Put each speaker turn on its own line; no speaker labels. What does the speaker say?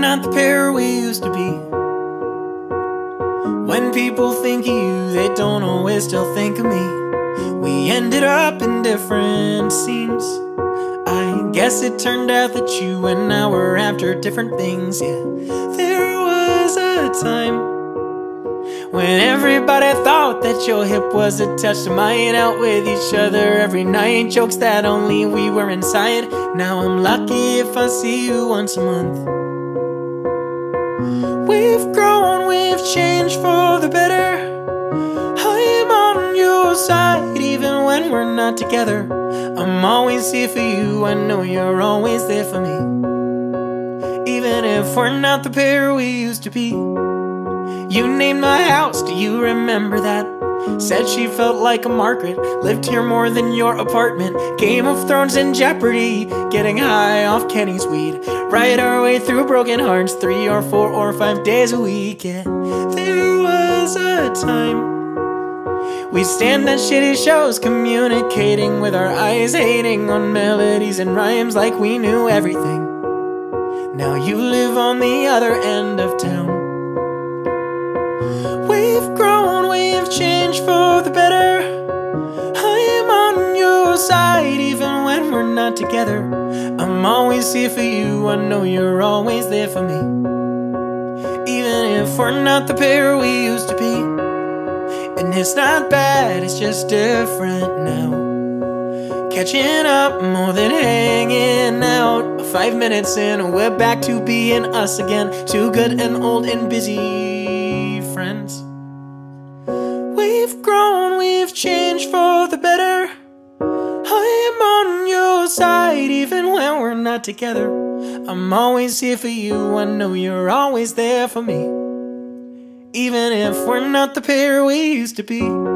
not the pair we used to be. When people think of you, they don't always still think of me. We ended up in different scenes. I guess it turned out that you and I were after different things, yeah. There was a time when everybody thought that your hip was attached to mine Out with each other every night Jokes that only we were inside Now I'm lucky if I see you once a month We've grown, we've changed for the better. I'm on your side even when we're not together. I'm always here for you, I know you're always there for me. Even if we're not the pair we used to be. You named my house, do you remember that? Said she felt like a Margaret, lived here more than your apartment. Game of Thrones and Jeopardy, getting high off Kenny's weed. Ride our way through broken hearts, three or four or five days a week. Yeah, there was a time. We stand at shitty shows, communicating with our eyes, hating on melodies and rhymes like we knew everything. Now you live on the other end of town. We've grown, we've changed for the better. I am on your side even when we're not together. I'm always here for you, I know you're always there for me. Even if we're not the pair we used to be. And it's not bad, it's just different now. Catching up more than hanging out. Five minutes in, we're back to being us again. Too good and old and busy friends. We've grown, we've changed for the better. I am on your side even when we're not together. I'm always here for you, I know you're always there for me. Even if we're not the pair we used to be.